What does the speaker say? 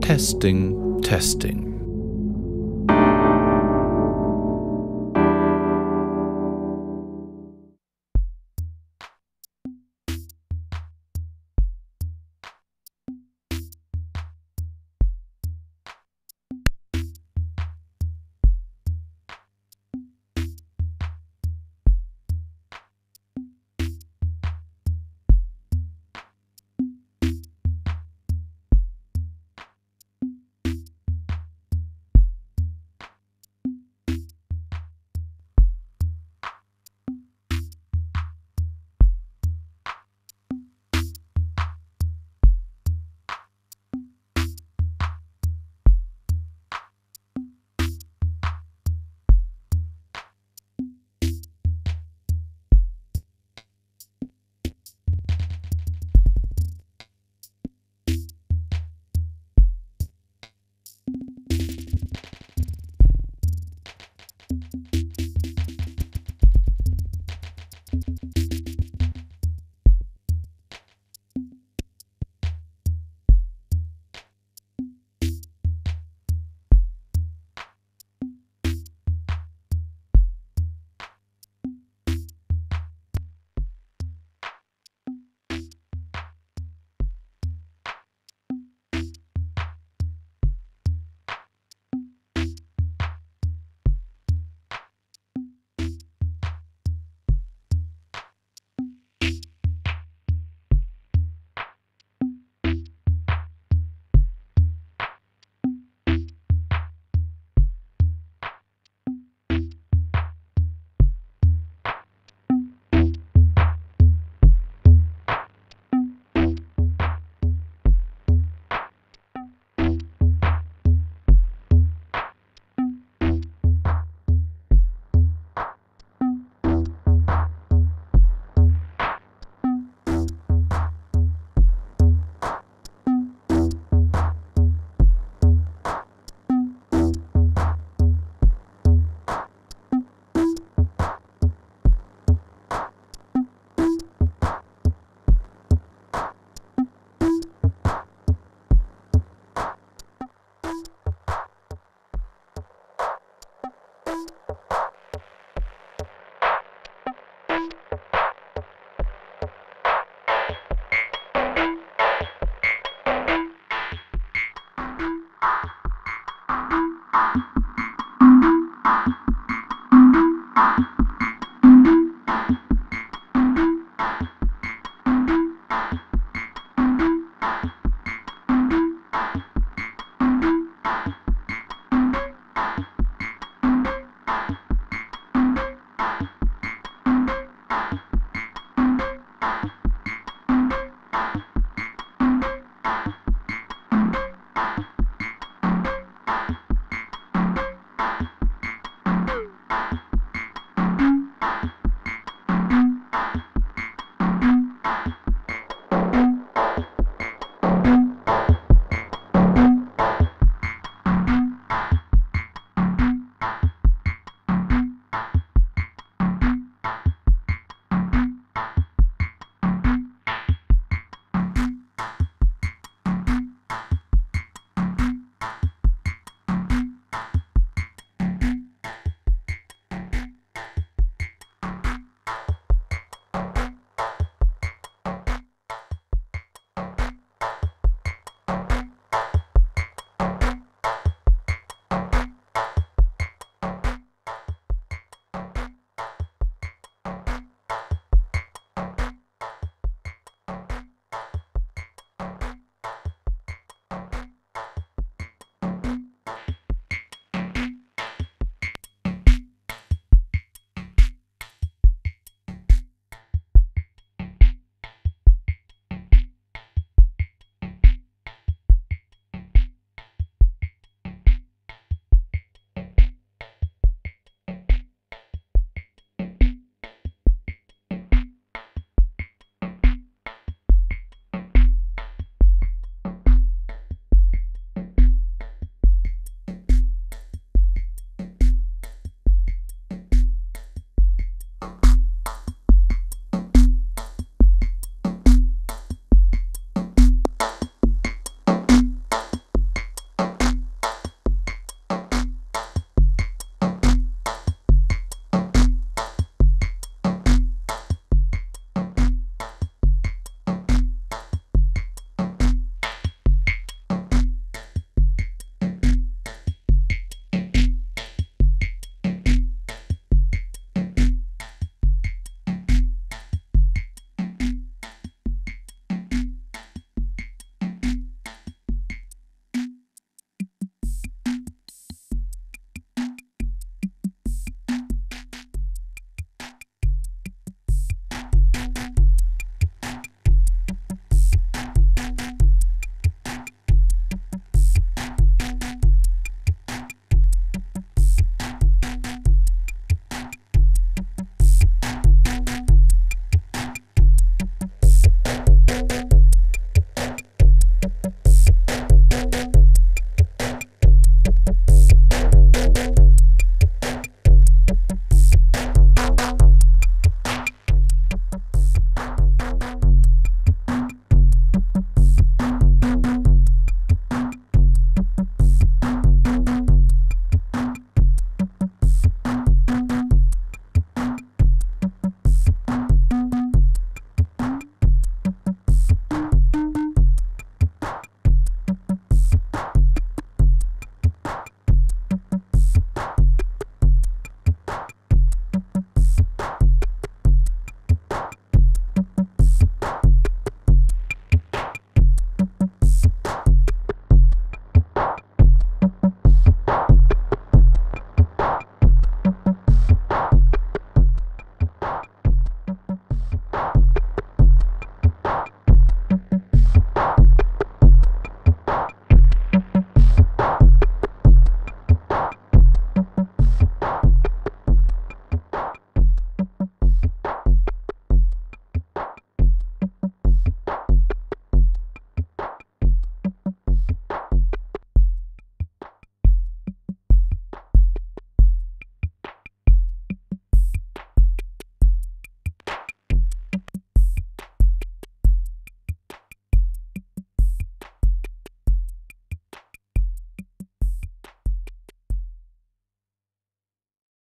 Testing, Testing.